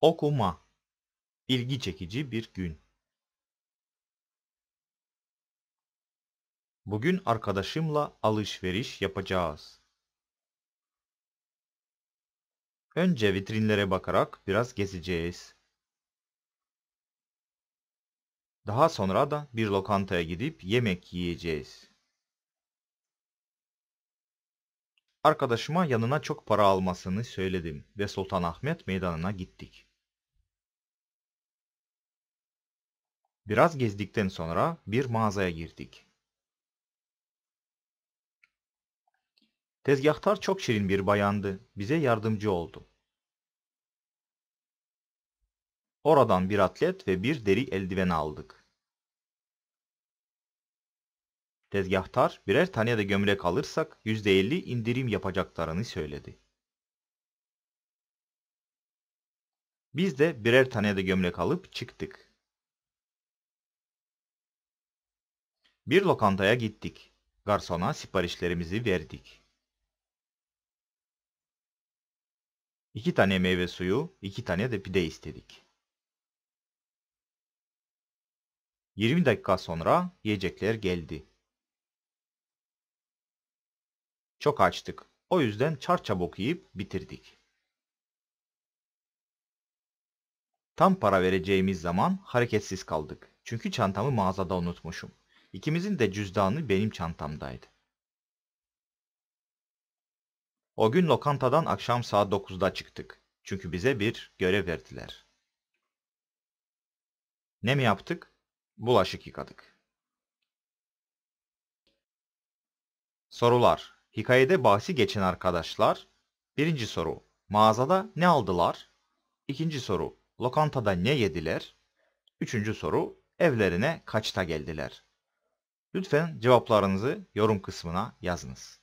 Okuma. İlgi çekici bir gün. Bugün arkadaşımla alışveriş yapacağız. Önce vitrinlere bakarak biraz gezeceğiz. Daha sonra da bir lokantaya gidip yemek yiyeceğiz. Arkadaşıma yanına çok para almasını söyledim ve Sultanahmet Meydanı'na gittik. Biraz gezdikten sonra bir mağazaya girdik. Tezgahtar çok şirin bir bayandı. Bize yardımcı oldu. Oradan bir atlet ve bir deri eldiven aldık. Tezgahtar birer tane de gömlek alırsak %50 indirim yapacaklarını söyledi. Biz de birer tane de gömlek alıp çıktık. Bir lokantaya gittik. Garsona siparişlerimizi verdik. İki tane meyve suyu, iki tane de pide istedik. 20 dakika sonra yiyecekler geldi. Çok açtık. O yüzden çarçabuk yiyip bitirdik. Tam para vereceğimiz zaman hareketsiz kaldık. Çünkü çantamı mağazada unutmuşum. İkimizin de cüzdanı benim çantamdaydı. O gün lokantadan akşam saat 9'da çıktık. Çünkü bize bir görev verdiler. Ne mi yaptık? Bulaşık yıkadık. Sorular. Hikayede bahsi geçen arkadaşlar. Birinci soru. Mağazada ne aldılar? İkinci soru. Lokantada ne yediler? Üçüncü soru. Evlerine kaçta geldiler? Lütfen cevaplarınızı yorum kısmına yazınız.